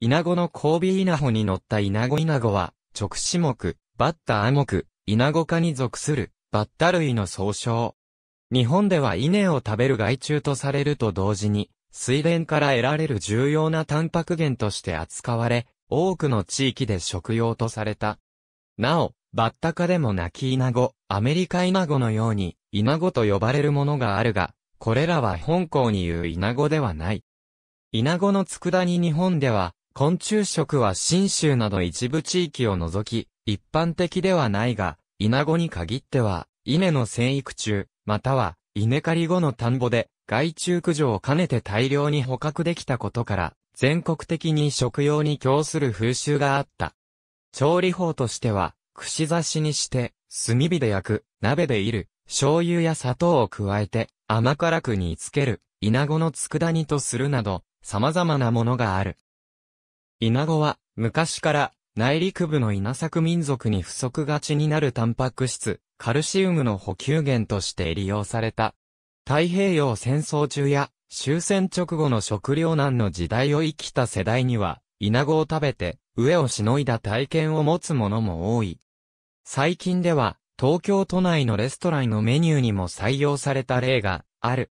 イナゴの交尾稲穂に乗ったイナゴイナゴは、直視目、バッタア目、イナゴ科に属する、バッタ類の総称。日本では稲を食べる害虫とされると同時に、水田から得られる重要なタンパク源として扱われ、多くの地域で食用とされた。なお、バッタ科でも泣きイナゴ、アメリカイナゴのように、イナゴと呼ばれるものがあるが、これらは本校に言うイナゴではない。イナゴの佃煮日本では、昆虫食は新州など一部地域を除き、一般的ではないが、イナゴに限っては、稲の生育中、または、稲刈り後の田んぼで、害虫駆除を兼ねて大量に捕獲できたことから、全国的に食用に供する風習があった。調理法としては、串刺しにして、炭火で焼く、鍋でいる、醤油や砂糖を加えて、甘辛く煮つける、稲子の佃煮とするなど、様々なものがある。稲子は、昔から、内陸部の稲作民族に不足がちになるタンパク質、カルシウムの補給源として利用された。太平洋戦争中や終戦直後の食糧難の時代を生きた世代には、稲子を食べて、飢えをしのいだ体験を持つ者も多い。最近では、東京都内のレストランのメニューにも採用された例がある。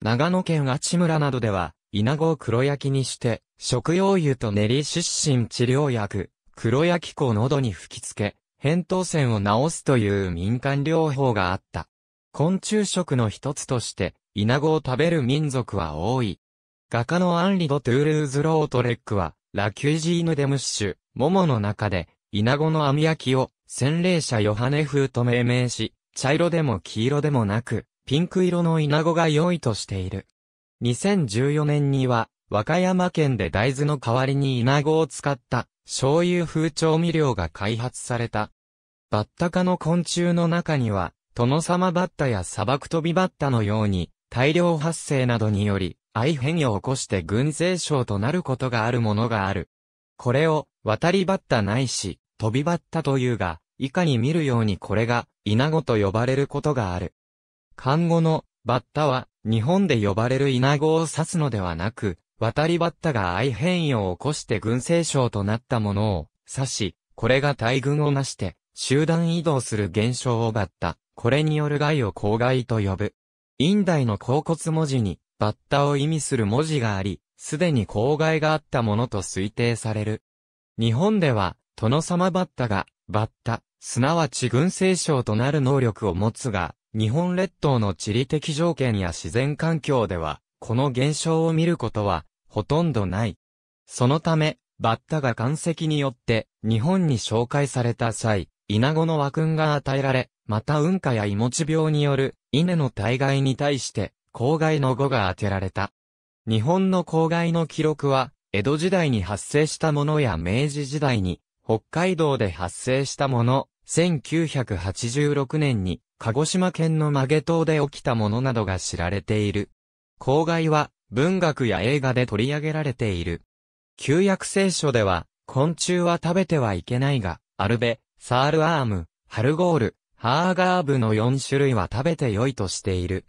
長野県阿智村などでは、イナゴを黒焼きにして、食用油と練り湿疹治療薬、黒焼き粉を喉に吹きつけ、扁桃腺を治すという民間療法があった。昆虫食の一つとして、イナゴを食べる民族は多い。画家のアンリ・ド・トゥールーズ・ロートレックは、 La Cuisine de Monsieur Momo の中で、イナゴの網焼きを、洗礼者ヨハネ風と命名し、茶色でも黄色でもなく、ピンク色のイナゴが良いとしている。2014年には、和歌山県で大豆の代わりに稲子を使った醤油風調味料が開発された。バッタ科の昆虫の中には、トノサマバッタや砂漠飛びバッタのように、大量発生などにより、愛変異を起こして群生症となることがあるものがある。これを、渡りバッタないし、飛びバッタというが、以下に見るようにこれが、イナゴと呼ばれることがある。看護の、バッタは、日本で呼ばれるイナゴを指すのではなく、渡りバッタが愛変異を起こして群生症となったものを指し、これが大群をなして、集団移動する現象をバッタ、これによる害を公害と呼ぶ。イ代の甲骨文字に、バッタを意味する文字があり、すでに公害があったものと推定される。日本では、殿様バッタが、バッタ、すなわち群生症となる能力を持つが、日本列島の地理的条件や自然環境では、この現象を見ることは、ほとんどない。そのため、バッタが岩石によって、日本に紹介された際、イナゴの和訓が与えられ、また運化やイモチ病による、稲の体外に対して、公害の語が当てられた。日本の公害の記録は、江戸時代に発生したものや明治時代に、北海道で発生したもの、1986年に鹿児島県の曲げ島で起きたものなどが知られている。公害は文学や映画で取り上げられている。旧約聖書では、昆虫は食べてはいけないが、アルベ、サールアーム、ハルゴール、ハーガーブの4種類は食べて良いとしている。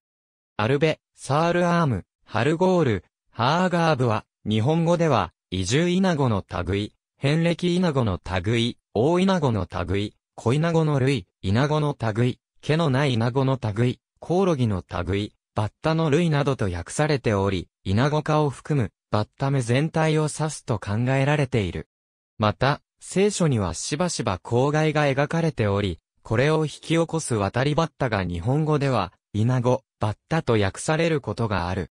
アルベ、サールアーム、ハルゴール、ハーガーブは、日本語では、移住イナゴの類、変歴イナゴの類、大イナゴの類、小イナゴの類、イナゴの類、毛のないイナゴの類、コオロギの類、バッタの類などと訳されており、イナゴ科を含む、バッタ目全体を指すと考えられている。また、聖書にはしばしば蝗害が描かれており、これを引き起こす渡りバッタが日本語では、イナゴ、バッタと訳されることがある。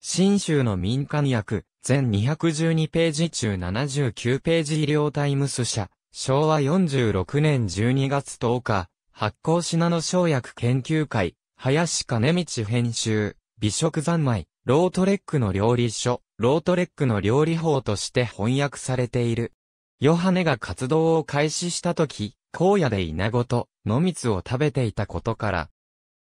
信州の民間薬、全212ページ中79ページ医療タイムス社、昭和46年12月10日、発行信濃生薬研究会、林金道編集、美食三昧、ロートレックの料理書、ロートレックの料理法として翻訳されている。ヨハネが活動を開始した時、荒野でイナゴと野蜜を食べていたことから、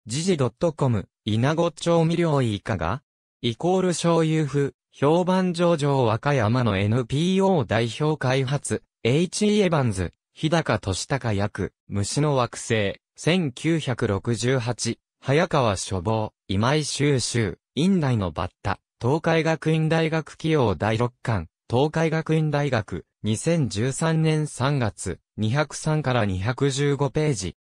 時事 .com、イナゴ調味料いかがイコール醤油風、評判上場和歌山の NPO 代表開発、H.E. エヴァンズ、日高俊隆役、虫の惑星、1968、早川処方、今井修修、院内のバッタ、東海学院大学企業第六巻、東海学院大学、2013年3月、203から215ページ。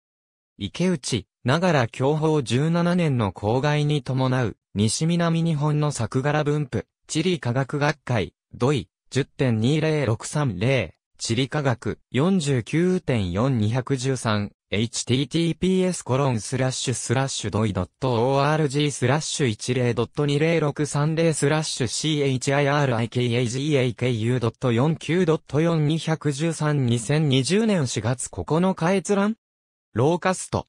池内、ながら享保17年の公害に伴う、西南日本の作柄分布、地理科学学会、土井、10.20630、地理科学、49.4213、https コロンスラッシュスラッシュドイドット .org スラッシュ10.20630スラッシュ chirikagaku.49.4213-2020 年4月9日閲覧ローカスト。